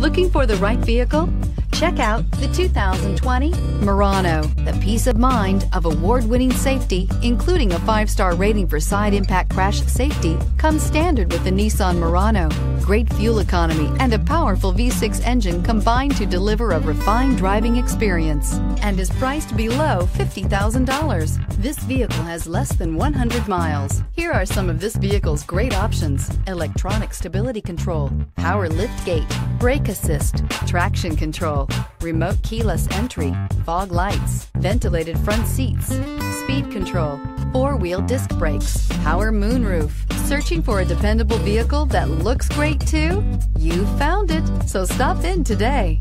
Looking for the right vehicle? Check out the 2020 Murano. The peace of mind of award-winning safety, including a five-star rating for side impact crash safety, comes standard with the Nissan Murano. Great fuel economy and a powerful V6 engine combine to deliver a refined driving experience and is priced below $50,000. This vehicle has less than 100 miles. Here are some of this vehicle's great options. Electronic stability control, power lift gate, brake assist, traction control, remote keyless entry, fog lights, ventilated front seats, speed control, four-wheel disc brakes, power moonroof. Searching for a dependable vehicle that looks great too? You found it, so stop in today.